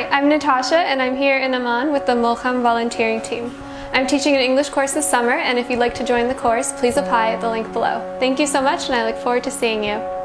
Hi, I'm Natasha and I'm here in Amman with the Molham volunteering team. I'm teaching an English course this summer and if you'd like to join the course, please apply at the link below. Thank you so much and I look forward to seeing you.